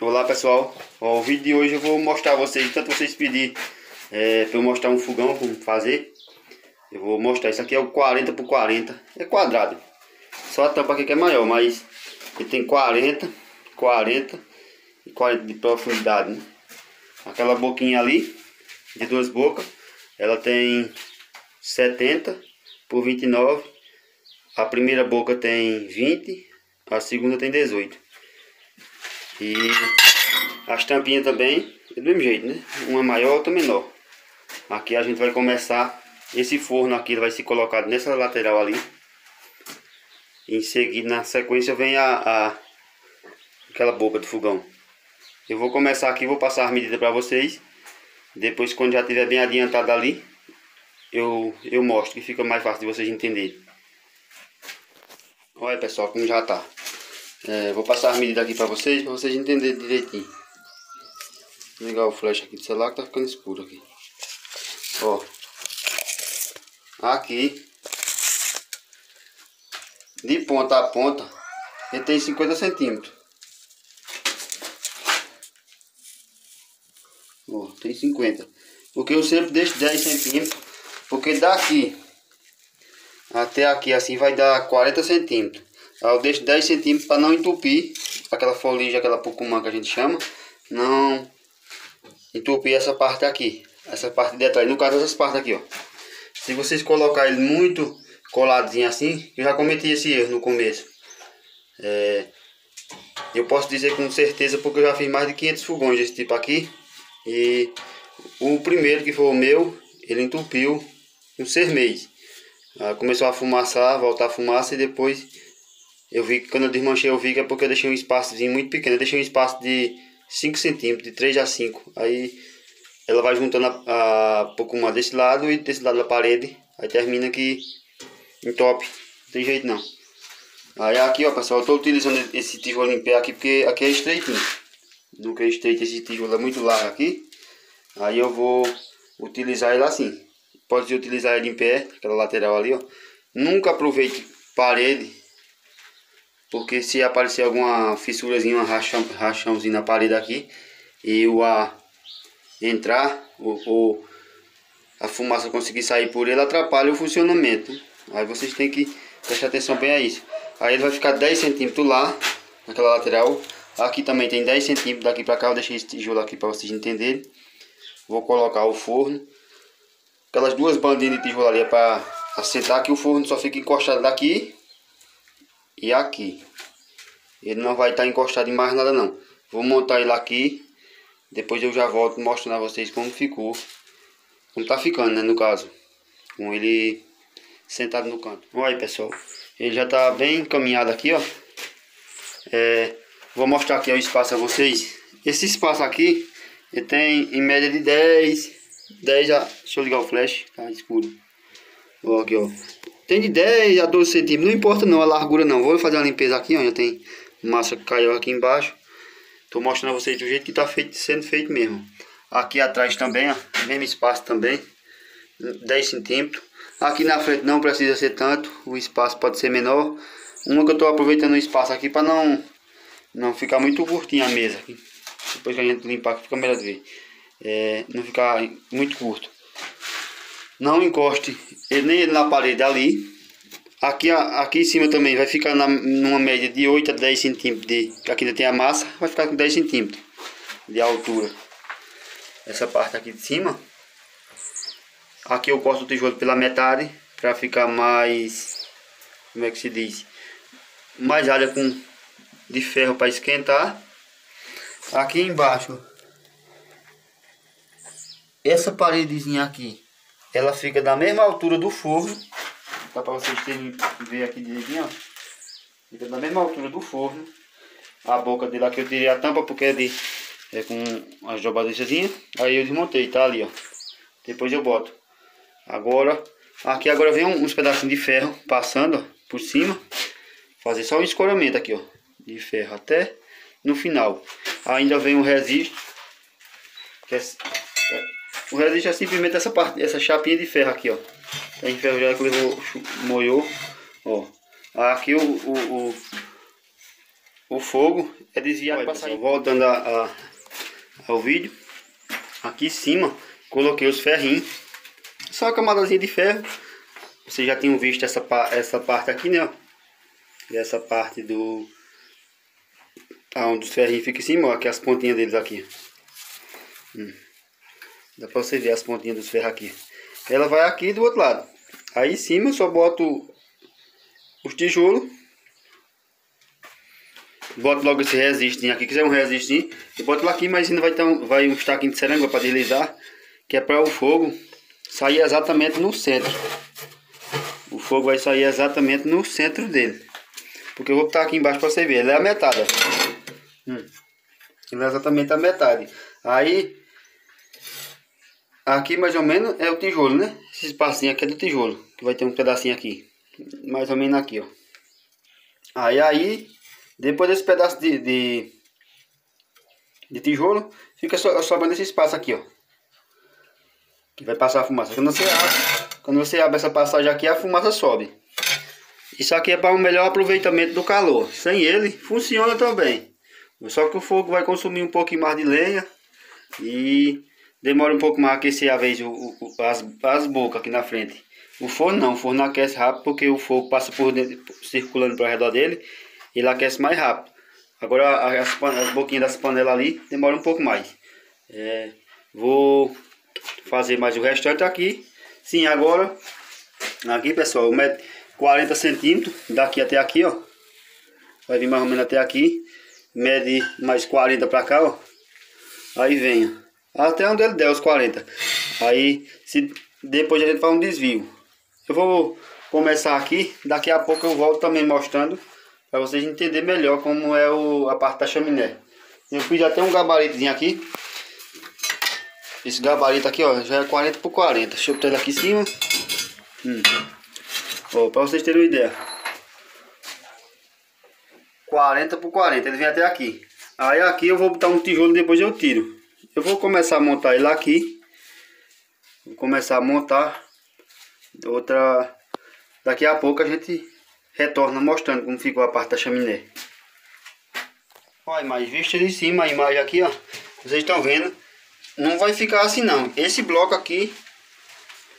Olá pessoal, Ó, o vídeo de hoje eu vou mostrar a vocês, tanto vocês pedir é, para eu mostrar um fogão como fazer. Eu vou mostrar, isso aqui é o 40 por 40, é quadrado. Só a tampa aqui que é maior, mas ele tem 40, 40 e 40 de profundidade né? Aquela boquinha ali, de duas bocas, ela tem 70 por 29 A primeira boca tem 20, a segunda tem 18 e as tampinhas também, do mesmo jeito, né? Uma maior, outra menor. Aqui a gente vai começar, esse forno aqui vai ser colocado nessa lateral ali. Em seguida, na sequência, vem a, a aquela boca do fogão. Eu vou começar aqui, vou passar as medidas para vocês. Depois, quando já estiver bem adiantado ali, eu, eu mostro, que fica mais fácil de vocês entenderem. Olha pessoal, como já tá. É, vou passar as medidas aqui para vocês, para vocês entenderem direitinho. Vou ligar o flash aqui do celular que tá ficando escuro aqui. Ó. Aqui. De ponta a ponta, ele tem 50 centímetros. Ó, tem 50. Porque eu sempre deixo 10 centímetros. Porque daqui até aqui assim vai dar 40 centímetros. Eu deixo 10 centímetros para não entupir aquela folhinha, aquela pucumã que a gente chama. Não entupir essa parte aqui. Essa parte de trás. No caso, essas partes aqui, ó. Se vocês colocar ele muito coladinho assim, eu já cometi esse erro no começo. É, eu posso dizer com certeza porque eu já fiz mais de 500 fogões desse tipo aqui. E o primeiro que foi o meu, ele entupiu um seis meses. começou a fumaçar, voltar a fumaça e depois eu vi que quando eu desmanchei eu vi que é porque eu deixei um espaçozinho muito pequeno. Eu deixei um espaço de 5 centímetros, de 3 a 5. Aí ela vai juntando a, a pouco mais desse lado e desse lado da parede. Aí termina que entope. Não tem jeito não. Aí aqui ó pessoal, eu estou utilizando esse tijolo em pé aqui porque aqui é estreitinho. Nunca é estreito esse tijolo é muito largo aqui. Aí eu vou utilizar ele assim. Pode utilizar ele em pé, aquela lateral ali ó. Nunca aproveite parede porque se aparecer alguma fissurazinha, uma rachão, rachãozinho na parede aqui e o ar entrar ou, ou a fumaça conseguir sair por ele, atrapalha o funcionamento. Aí vocês têm que prestar atenção bem a isso. Aí ele vai ficar 10 centímetros lá, naquela lateral. Aqui também tem 10 centímetros daqui para cá. Eu deixei esse tijolo aqui para vocês entenderem. Vou colocar o forno. Aquelas duas bandinhas de tijolo ali é para assentar que o forno só fica encostado daqui e aqui. Ele não vai estar tá encostado em mais nada não. Vou montar ele aqui. Depois eu já volto mostrando a vocês como ficou. Como tá ficando, né, no caso. Com ele sentado no canto. Olha aí, pessoal. Ele já tá bem encaminhado aqui, ó. É, vou mostrar aqui o espaço a vocês. Esse espaço aqui, ele tem em média de 10, 10 a... Deixa eu ligar o flash, tá escuro. Ó, aqui, ó. Tem de 10 a 12 centímetros, não importa não a largura não. Vou fazer uma limpeza aqui, ó, já tem massa que caiu aqui embaixo. Tô mostrando a vocês do jeito que tá feito, sendo feito mesmo. Aqui atrás também, ó, mesmo espaço também, 10 centímetros. Aqui na frente não precisa ser tanto, o espaço pode ser menor. Uma que eu tô aproveitando o espaço aqui para não não ficar muito curtinha a mesa. Depois que a gente limpar fica melhor de ver. É, não ficar muito curto. Não encoste nem na parede ali. Aqui, aqui em cima também vai ficar na, numa média de 8 a 10 centímetros. De, aqui ainda tem a massa, vai ficar com 10 centímetros de altura. Essa parte aqui de cima. Aqui eu corto o tijolo pela metade para ficar mais, como é que se diz, mais área com de ferro para esquentar. Aqui embaixo, essa paredezinha aqui ela fica da mesma altura do forno. Dá para vocês terem, ver aqui direitinho, ó. Fica da mesma altura do forno. A boca dele aqui eu tirei a tampa porque é de é com as jobadechazinhas. Aí eu desmontei, tá ali, ó. Depois eu boto. Agora, aqui agora vem uns pedacinhos de ferro passando ó, por cima. Fazer só o escoramento aqui, ó. De ferro até no final. Ainda vem o resisto. Que é, é o resiste é simplesmente essa parte, essa chapinha de ferro aqui, ó. A enferrujada que levou, molhou, ó. Aqui o, o, o, o fogo é desviado para sair. Voltando a, a, ao vídeo, aqui em cima coloquei os ferrinhos, só uma camadazinha de ferro. Vocês já tinham visto essa, essa parte aqui, né? E essa parte do... Onde os ferrinhos ficam em cima, ó, aqui as pontinhas deles aqui. Hum. Dá pra você ver as pontinhas dos ferros aqui. Ela vai aqui do outro lado. Aí em cima eu só boto os tijolos Boto logo esse resistinho aqui, quiser um resistinho, eu boto lá aqui, mas ainda vai ter um, vai um estaquinho de cerâmica para deslizar, que é para o fogo sair exatamente no centro. O fogo vai sair exatamente no centro dele. Porque eu vou botar aqui embaixo para você ver, ele é a metade. Hum. É exatamente a metade. Aí, aqui mais ou menos é o tijolo, né? Esse espacinho aqui é do tijolo, que vai ter um pedacinho aqui. Mais ou menos aqui, ó. Aí, aí, depois desse pedaço de, de, de tijolo, fica so, sobrando esse espaço aqui, ó. Que vai passar a fumaça. Quando você, abre, quando você abre essa passagem aqui, a fumaça sobe. Isso aqui é para um melhor aproveitamento do calor. Sem ele, funciona também. Só que o fogo vai consumir um pouquinho mais de lenha. E demora um pouco mais aquecer a vez o, o, as, as bocas aqui na frente. O forno não, o forno aquece rápido porque o fogo passa por dentro, circulando para redor dele ele aquece mais rápido. Agora as, as boquinhas das panelas ali demora um pouco mais. É, vou fazer mais o restante aqui. Sim, agora aqui pessoal, mede 40 centímetros daqui até aqui, ó. Vai vir mais ou menos até aqui. Mede mais 40 para cá, ó. Aí vem, até onde ele der os 40. Aí se depois a gente faz um desvio. Eu vou começar aqui, daqui a pouco eu volto também mostrando para vocês entenderem melhor como é o, a parte da chaminé. Eu fiz até um gabaritozinho aqui. Esse gabarito aqui, ó, já é 40 por 40. Deixa eu botar ele aqui em cima. Hum. Ó, para vocês terem uma ideia. 40 por 40, ele vem até aqui. Aí aqui eu vou botar um tijolo depois eu tiro. Eu vou começar a montar ele aqui. Vou começar a montar outra. Daqui a pouco a gente retorna mostrando como ficou a parte da chaminé. Olha, mas vista de cima a imagem aqui, ó. Vocês estão vendo? Não vai ficar assim não. Esse bloco aqui,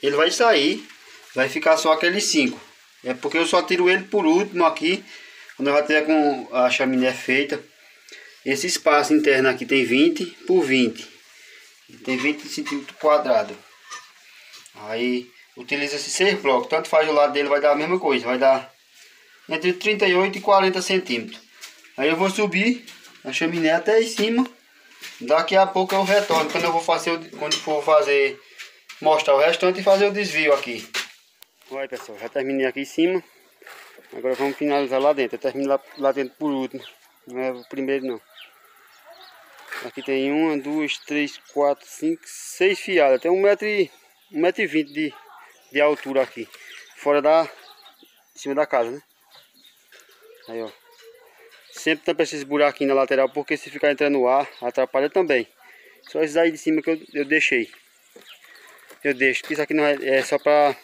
ele vai sair. Vai ficar só aqueles cinco. É porque eu só tiro ele por último aqui. Quando eu já tiver com a chaminé feita. Esse espaço interno aqui tem 20 por 20. Tem 20 centímetros quadrados. Aí utiliza esses seis blocos. Tanto faz o lado dele, vai dar a mesma coisa. Vai dar entre 38 e 40 centímetros. Aí eu vou subir a chaminé até em cima. Daqui a pouco eu retorno quando eu vou fazer, quando for fazer, mostrar o restante e fazer o desvio aqui. Olha pessoal, já terminei aqui em cima. Agora vamos finalizar lá dentro. Eu termino lá, lá dentro por último. Não é o primeiro não. Aqui tem uma, duas, três, quatro, cinco, seis fiadas. Tem um metro e, um metro e vinte de, de altura aqui. Fora da, em cima da casa, né? Aí, ó. Sempre tampa esses buraquinhos na lateral, porque se ficar entrando ar, atrapalha também. Só esses aí de cima que eu, eu deixei. Eu deixo, isso aqui não é, é só para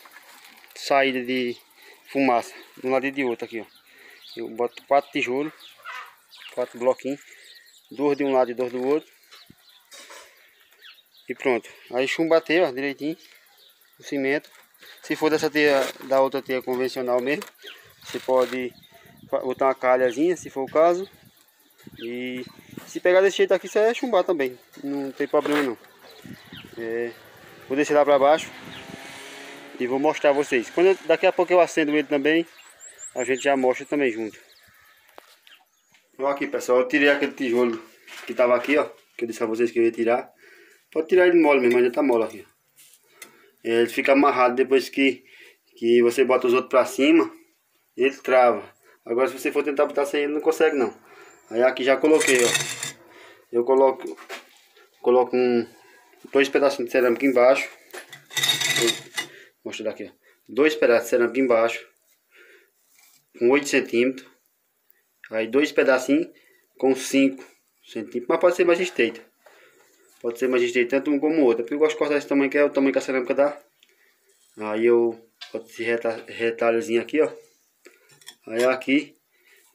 saída de fumaça, de um lado e de outro aqui, ó. Eu boto quatro tijolos, quatro bloquinhos, dois de um lado e dois do outro. E pronto. Aí chumbateio, ó, direitinho, o cimento. Se for dessa teia, da outra teia convencional mesmo, você pode botar uma calhazinha, se for o caso. E se pegar desse jeito aqui, você é chumbar também. Não tem problema não. É, vou descer lá pra baixo. E vou mostrar a vocês. Quando eu, daqui a pouco eu acendo ele também. A gente já mostra também junto. Olha aqui pessoal, eu tirei aquele tijolo que tava aqui, ó. Que eu disse a vocês que eu ia tirar. Pode tirar ele mole mesmo, ainda tá mole aqui. É, ele fica amarrado depois que, que você bota os outros pra cima. Ele trava. Agora se você for tentar botar sem ele, não consegue não. Aí aqui já coloquei, ó. Eu coloco, coloco um, dois pedacinhos de cerâmica embaixo. Vou mostrar aqui, ó. Dois pedaços de cerâmica embaixo. Com 8 centímetros. Aí dois pedacinhos com 5 centímetros. Mas pode ser mais estreito. Pode ser mais estreito tanto um como o outro. Porque eu gosto de cortar esse tamanho que é o tamanho que a cerâmica dá. Aí eu boto esse retalhozinho aqui, ó. Aí aqui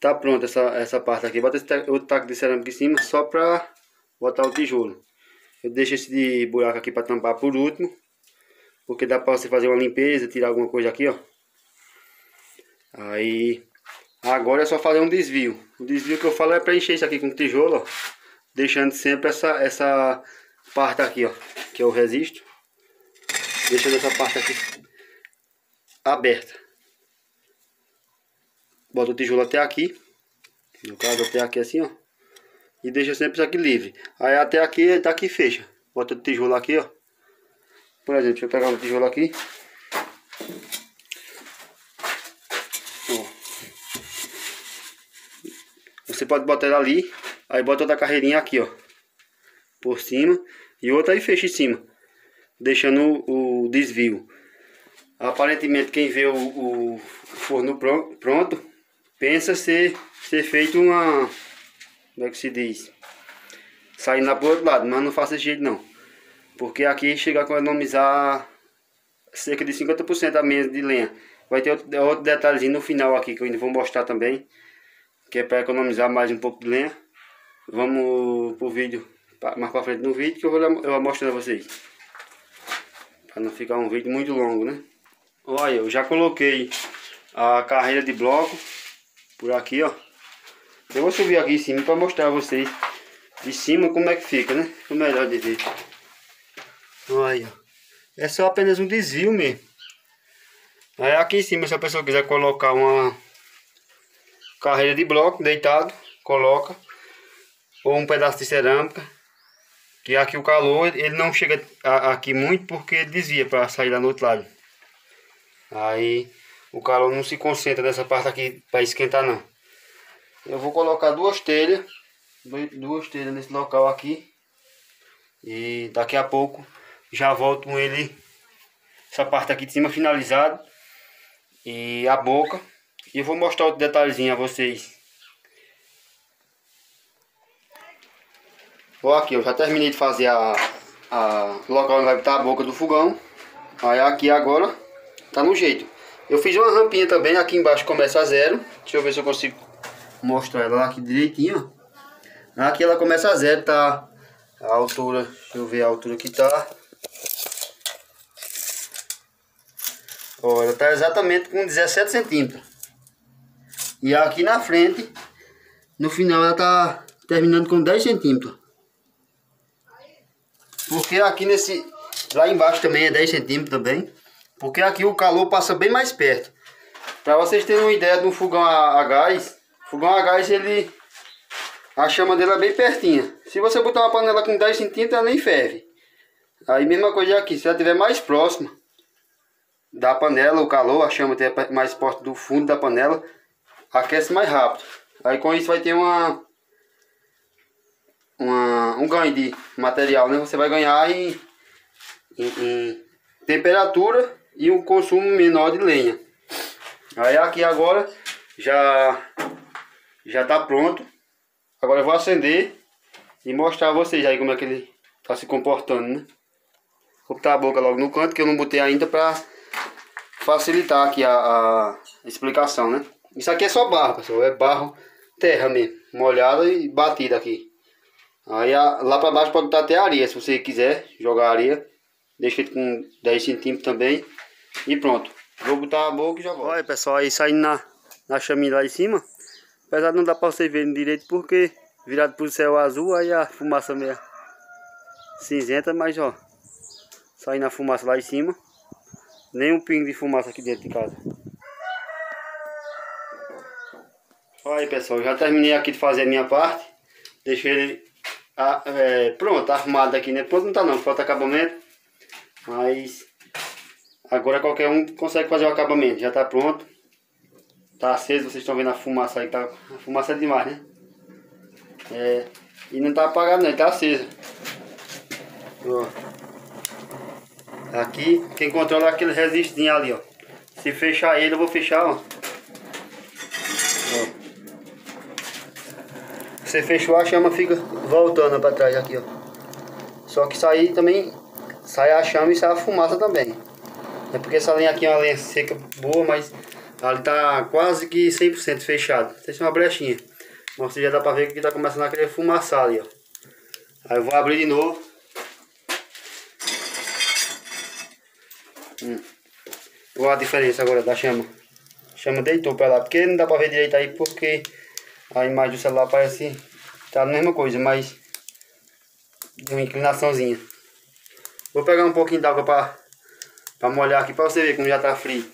tá pronto essa, essa parte aqui. Bota esse outro taco de cerâmica em cima só pra botar o tijolo. Eu deixo esse buraco aqui pra tampar por último. Porque dá pra você fazer uma limpeza, tirar alguma coisa aqui, ó. Aí, agora é só fazer um desvio. O desvio que eu falo é preencher isso aqui com tijolo, ó. Deixando sempre essa, essa parte aqui, ó. Que eu resisto. Deixando essa parte aqui aberta. Bota o tijolo até aqui. No caso, até aqui assim, ó. E deixa sempre isso aqui livre. Aí até aqui, tá aqui fecha. Bota o tijolo aqui, ó. Por exemplo, deixa eu pegar um tijolo aqui. Pode botar ela ali, aí bota outra carreirinha aqui, ó. Por cima. E outra aí fecha em cima. Deixando o, o desvio. Aparentemente quem vê o, o forno pronto, pensa ser, ser feito uma... Como é que se diz? Saindo pro outro lado, mas não faça esse jeito não. Porque aqui chega a economizar cerca de 50% a menos de lenha. Vai ter outro, outro detalhezinho no final aqui que eu ainda vou mostrar também que é para economizar mais um pouco de lenha. Vamos pro vídeo, mais para frente no vídeo que eu vou, eu mostrar a vocês. Para não ficar um vídeo muito longo, né? Olha, eu já coloquei a carreira de bloco por aqui, ó. Eu vou subir aqui em cima para mostrar a vocês de cima como é que fica, né? Fica melhor de ver. Olha, é só apenas um desvio mesmo. Aí aqui em cima, se a pessoa quiser colocar uma carreira de bloco deitado, coloca, ou um pedaço de cerâmica, que aqui o calor ele não chega aqui muito porque ele desvia para sair lá no outro lado. Aí o calor não se concentra nessa parte aqui para esquentar não. Eu vou colocar duas telhas, duas telhas nesse local aqui. E daqui a pouco já volto com ele, essa parte aqui de cima finalizada. E a boca e vou mostrar outro detalhezinho a vocês. Ó, aqui, eu já terminei de fazer a, a local onde vai estar a boca do fogão. Aí aqui agora tá no jeito. Eu fiz uma rampinha também, aqui embaixo começa a zero. Deixa eu ver se eu consigo mostrar ela aqui direitinho. Aqui ela começa a zero, tá a altura, deixa eu ver a altura que tá. Ó, ela tá exatamente com 17 centímetros. E aqui na frente, no final ela tá terminando com 10 centímetros. Porque aqui nesse, lá embaixo também é 10 centímetros também. Porque aqui o calor passa bem mais perto. Para vocês terem uma ideia do fogão a, a gás, fogão a gás ele, a chama dele é bem pertinha. Se você botar uma panela com 10 centímetros, ela nem ferve. Aí mesma coisa aqui, se ela estiver mais próxima da panela, o calor, a chama estiver mais próximo do fundo da panela, aquece mais rápido. Aí com isso vai ter uma, uma um ganho de material, né? Você vai ganhar em, em, em temperatura e um consumo menor de lenha. Aí aqui agora já já tá pronto. Agora eu vou acender e mostrar a vocês aí como é que ele tá se comportando, né? Vou botar a boca logo no canto que eu não botei ainda para facilitar aqui a, a explicação, né? Isso aqui é só barro, pessoal. É barro terra mesmo. Molhada e batida aqui. Aí lá para baixo pode botar até areia, se você quiser jogar areia. Deixa ele com 10 centímetros também. E pronto. Vou botar a boca e já volto. Olha pessoal, aí saindo na, na chaminha lá em cima. Apesar de não dar para você ver direito porque virado pro céu azul, aí a fumaça meio cinzenta, mas ó. Saindo a fumaça lá em cima. Nem um pingo de fumaça aqui dentro de casa. Olha aí pessoal, já terminei aqui de fazer a minha parte. Deixei ele ah, é, pronto, arrumado aqui, né? Pronto não tá não, falta acabamento. Mas agora qualquer um consegue fazer o acabamento, já tá pronto. Tá aceso, vocês estão vendo a fumaça aí, tá, a fumaça é demais, né? É, e não tá apagado não, tá aceso. Ó. Aqui, quem controla aquele resistinho ali, ó. Se fechar ele, eu vou fechar, ó. Você fechou a chama fica voltando para trás aqui, ó. Só que sair também sai a chama e sai a fumaça também. É porque essa linha aqui é uma linha seca boa, mas Ali tá quase que 100% fechado. Tem uma brechinha. Mas você já dá pra ver que tá começando a querer fumaçar ali, ó. Aí eu vou abrir de novo. Hum. Olha a diferença agora da chama. A chama deitou pra lá. Porque não dá pra ver direito aí porque a imagem do celular parece tá a mesma coisa, mas de uma inclinaçãozinha. Vou pegar um pouquinho d'água pra, pra molhar aqui pra você ver como já tá frio.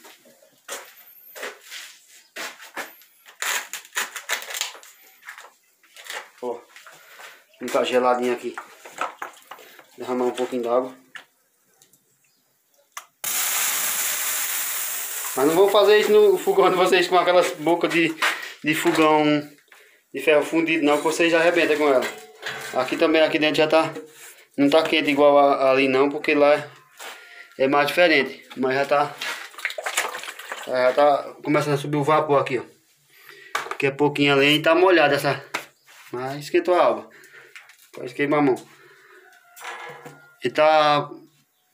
Ó, não geladinho aqui. Derramar um pouquinho d'água. Mas não vou fazer isso no fogão de vocês com aquelas bocas de, de fogão de ferro fundido não, que vocês já arrebentam com ela. Aqui também, aqui dentro já tá, não tá quente igual a, ali não, porque lá é mais diferente. Mas já tá, já tá começando a subir o vapor aqui, ó. Que é pouquinho além tá molhada essa, mas esquentou a água. Pode queimar a mão. E tá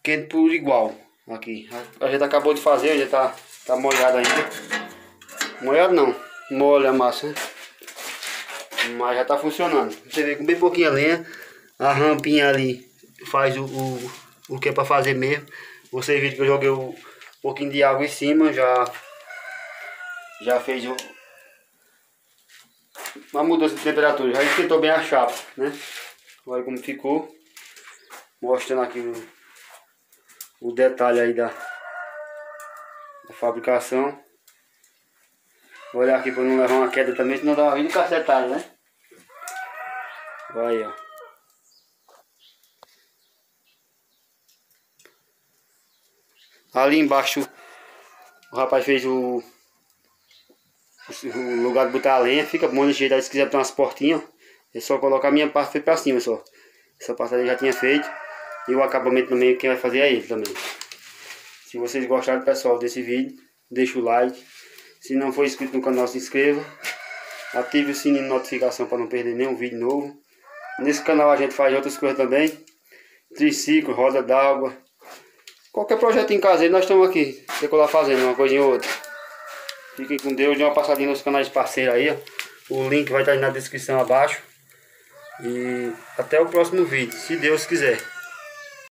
quente por igual aqui. A gente acabou de fazer, já tá Tá molhado ainda. Molhado não. Molha a massa, né? Mas já tá funcionando. Você vê com bem pouquinha lenha. A rampinha ali faz o, o, o que é pra fazer mesmo. Vocês viram que eu joguei um pouquinho de água em cima. Já, já fez o, uma mudança de temperatura. Já esquentou bem a chapa, né? Olha como ficou. Mostrando aqui o, o detalhe aí da, a fabricação. Vou olhar aqui para não levar uma queda também, senão dá uma vida cacetada, né? Vai, ó. Ali embaixo o rapaz fez o, o lugar de botar a lenha, fica bom de jeito. Aí se quiser botar umas portinhas, é só colocar a minha parte pra cima só. Essa parte ali já tinha feito. E o acabamento meio quem vai fazer é ele também. Se vocês gostaram, pessoal, desse vídeo, deixa o like. Se não for inscrito no canal, se inscreva. Ative o sininho de notificação para não perder nenhum vídeo novo. Nesse canal a gente faz outras coisas também. Triciclo, roda d'água. Qualquer projeto em casa, nós estamos aqui. Decolar fazendo uma coisa em outra. Fiquem com Deus. Dê uma passadinha nos canais parceiros aí. Ó. O link vai estar aí na descrição abaixo. E até o próximo vídeo, se Deus quiser.